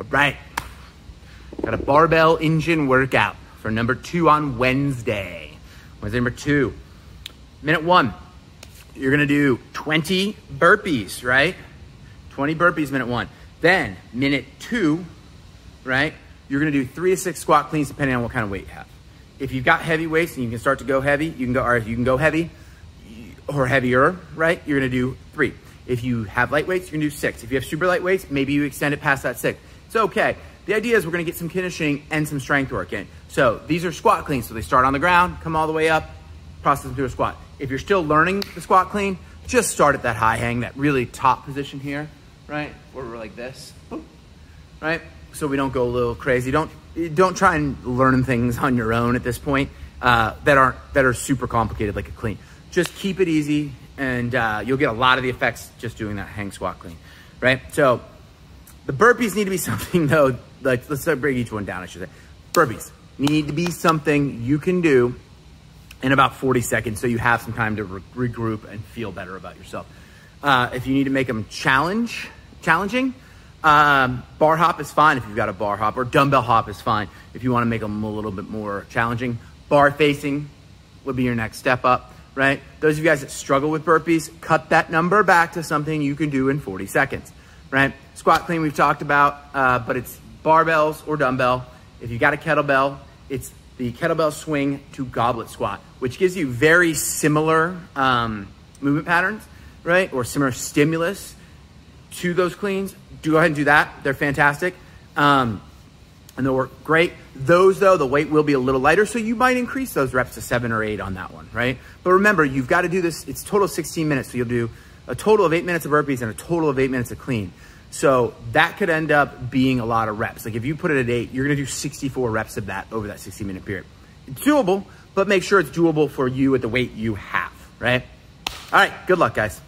All right. Got a barbell engine workout for number two on Wednesday. Wednesday number two. Minute one, you're gonna do 20 burpees, right? 20 burpees minute one. Then minute two, right? You're gonna do three to six squat cleans depending on what kind of weight you have. If you've got heavy weights and you can start to go heavy, you can go, or if you can go heavy or heavier, right? You're gonna do three. If you have light weights, you're gonna do six. If you have super light weights, maybe you extend it past that six. It's okay. The idea is we're gonna get some conditioning and some strength work in. So these are squat cleans. So they start on the ground, come all the way up, process them through a squat. If you're still learning the squat clean, just start at that high hang, that really top position here, right? Where we're like this, right? So we don't go a little crazy. Don't don't try and learn things on your own at this point uh, that aren't that are super complicated like a clean. Just keep it easy, and uh, you'll get a lot of the effects just doing that hang squat clean, right? So the burpees need to be something though. Like let's break each one down. I should say, burpees need to be something you can do in about 40 seconds so you have some time to re regroup and feel better about yourself. Uh, if you need to make them challenge, challenging, um, bar hop is fine if you've got a bar hop, or dumbbell hop is fine if you want to make them a little bit more challenging. Bar facing would be your next step up, right? Those of you guys that struggle with burpees, cut that number back to something you can do in 40 seconds, right? Squat clean we've talked about, uh, but it's barbells or dumbbell. If you got a kettlebell, it's the kettlebell swing to goblet squat, which gives you very similar um, movement patterns, right? Or similar stimulus to those cleans. Do go ahead and do that. They're fantastic. Um, and they'll work great. Those though, the weight will be a little lighter, so you might increase those reps to seven or eight on that one, right? But remember, you've got to do this, it's total 16 minutes, so you'll do a total of eight minutes of burpees and a total of eight minutes of clean. So that could end up being a lot of reps. Like if you put it at eight, you're gonna do 64 reps of that over that 60 minute period. It's doable, but make sure it's doable for you at the weight you have, right? All right, good luck guys.